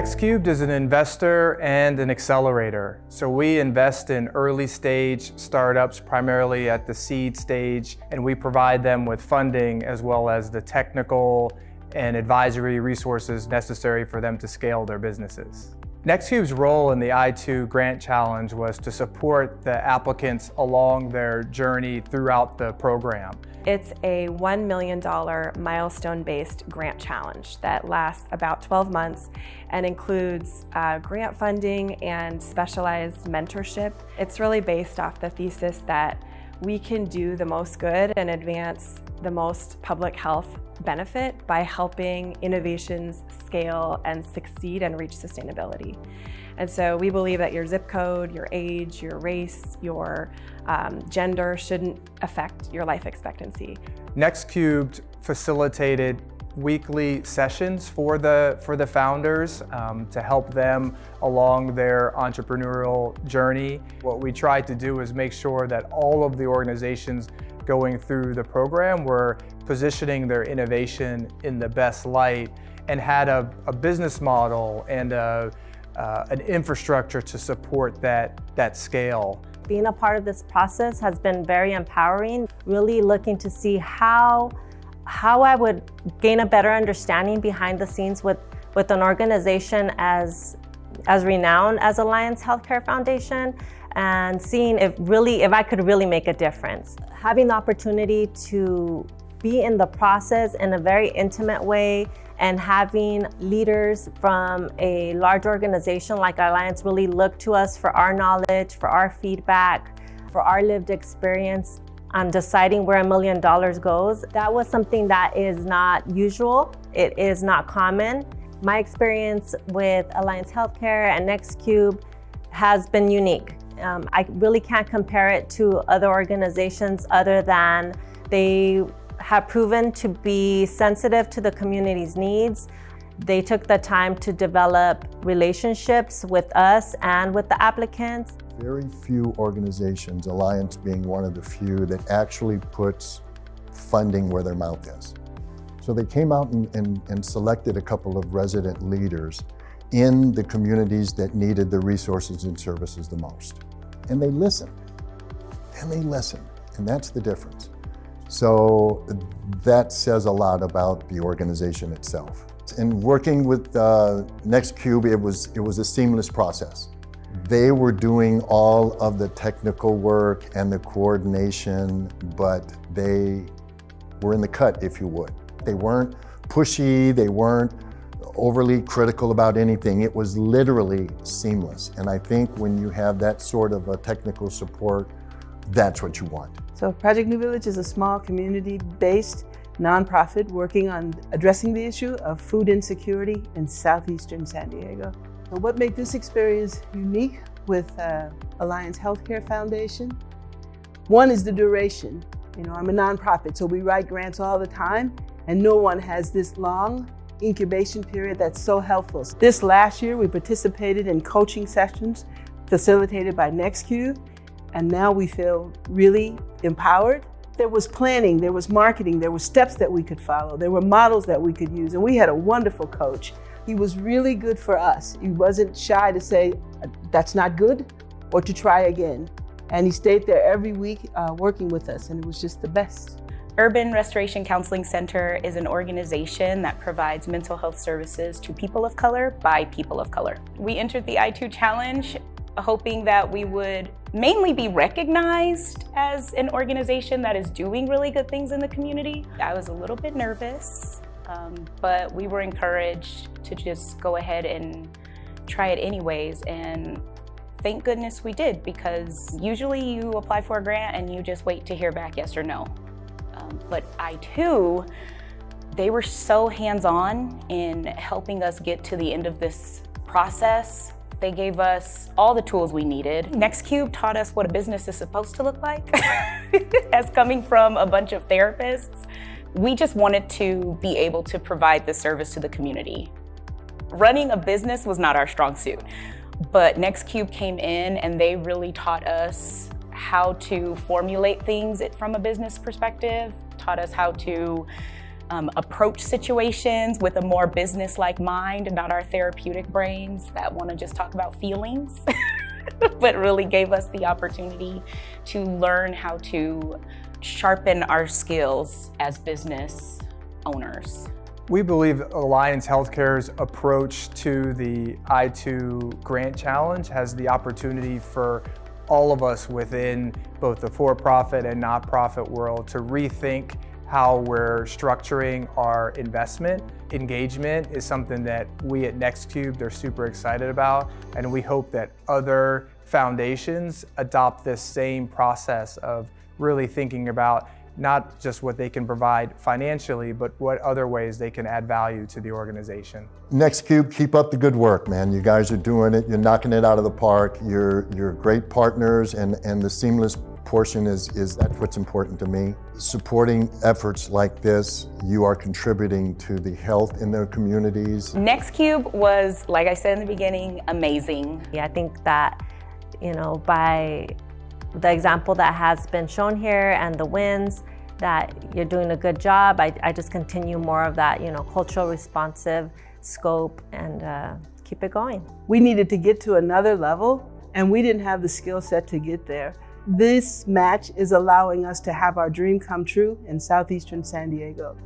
Nex Cubed is an investor and an accelerator. So we invest in early stage startups, primarily at the seed stage, and we provide them with funding as well as the technical and advisory resources necessary for them to scale their businesses. Nex Cube's role in the I2 Grant Challenge was to support the applicants along their journey throughout the program. It's a $1 million milestone-based grant challenge that lasts about 12 months and includes uh, grant funding and specialized mentorship. It's really based off the thesis that we can do the most good and advance the most public health benefit by helping innovations scale and succeed and reach sustainability. And so we believe that your zip code, your age, your race, your um, gender shouldn't affect your life expectancy. Nex Cubed facilitated weekly sessions for the for the founders um, to help them along their entrepreneurial journey. What we tried to do is make sure that all of the organizations going through the program were positioning their innovation in the best light and had a, a business model and a, uh, an infrastructure to support that, that scale. Being a part of this process has been very empowering, really looking to see how, how I would gain a better understanding behind the scenes with, with an organization as, as renowned as Alliance Healthcare Foundation and seeing if really if I could really make a difference. Having the opportunity to be in the process in a very intimate way and having leaders from a large organization like Alliance really look to us for our knowledge, for our feedback, for our lived experience on deciding where a million dollars goes. That was something that is not usual. It is not common. My experience with Alliance Healthcare and Nex Cube has been unique. Um, I really can't compare it to other organizations other than they have proven to be sensitive to the community's needs. They took the time to develop relationships with us and with the applicants. Very few organizations, Alliance being one of the few, that actually puts funding where their mouth is. So they came out and, and, and selected a couple of resident leaders in the communities that needed the resources and services the most. And they listened. And they listened. And that's the difference. So that says a lot about the organization itself. In working with uh, Nex Cube, it was, it was a seamless process. They were doing all of the technical work and the coordination, but they were in the cut, if you would. They weren't pushy, they weren't overly critical about anything. It was literally seamless. And I think when you have that sort of a technical support, that's what you want. So Project New Village is a small community-based nonprofit working on addressing the issue of food insecurity in southeastern San Diego. So what made this experience unique with uh, Alliance Healthcare Foundation? One is the duration. You know, I'm a nonprofit, so we write grants all the time, and no one has this long incubation period that's so helpful. This last year, we participated in coaching sessions facilitated by Nex Cube, and now we feel really empowered. There was planning, there was marketing, there were steps that we could follow, there were models that we could use, and we had a wonderful coach. He was really good for us. He wasn't shy to say, that's not good, or to try again. And he stayed there every week uh, working with us, and it was just the best. Urban Restoration Counseling Center is an organization that provides mental health services to people of color by people of color. We entered the I2 Challenge hoping that we would mainly be recognized as an organization that is doing really good things in the community. I was a little bit nervous, um, but we were encouraged to just go ahead and try it anyways. And thank goodness we did because usually you apply for a grant and you just wait to hear back yes or no. But I2, they were so hands-on in helping us get to the end of this process. They gave us all the tools we needed. Nex Cube taught us what a business is supposed to look like as coming from a bunch of therapists. We just wanted to be able to provide the service to the community. Running a business was not our strong suit, but Nex Cube came in and they really taught us how to formulate things from a business perspective, taught us how to um, approach situations with a more business like mind, not our therapeutic brains that want to just talk about feelings, but really gave us the opportunity to learn how to sharpen our skills as business owners. We believe Alliance Healthcare's approach to the I2 Grant Challenge has the opportunity for all of us within both the for-profit and not-profit world to rethink how we're structuring our investment. Engagement is something that we at Nex Cube are super excited about, and we hope that other foundations adopt this same process of really thinking about not just what they can provide financially, but what other ways they can add value to the organization. Nex Cube, keep up the good work, man. You guys are doing it. You're knocking it out of the park. You're, you're great partners, and, and the seamless portion is, is that's what's important to me. Supporting efforts like this, you are contributing to the health in their communities. Nex Cube was, like I said in the beginning, amazing. Yeah, I think that, you know, by the example that has been shown here and the wins, that you're doing a good job. I, I just continue more of that, you know, cultural responsive scope and uh, keep it going. We needed to get to another level and we didn't have the skill set to get there. This match is allowing us to have our dream come true in Southeastern San Diego.